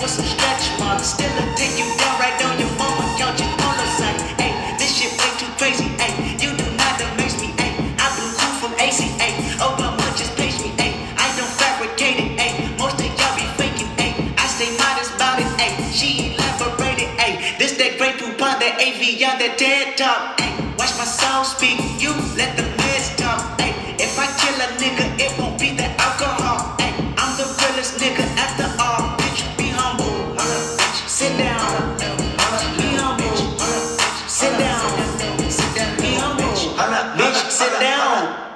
with some stretch marks. Still a dick you down right on your mama couch and on the side. Hey, this shit way too crazy. Hey, you do not amaze me. Hey, I blew cool from AC. Hey, Obama just page me. Hey, I don't fabricate it. Hey, most of y'all be faking. Hey, I stay modest about it. Hey, she elaborated. Hey, this that great poupon, that AV on that TED talk. Hey, watch my soul speak. You let the mess talk. Hey, if I kill a nigga, it won't be the alcohol. God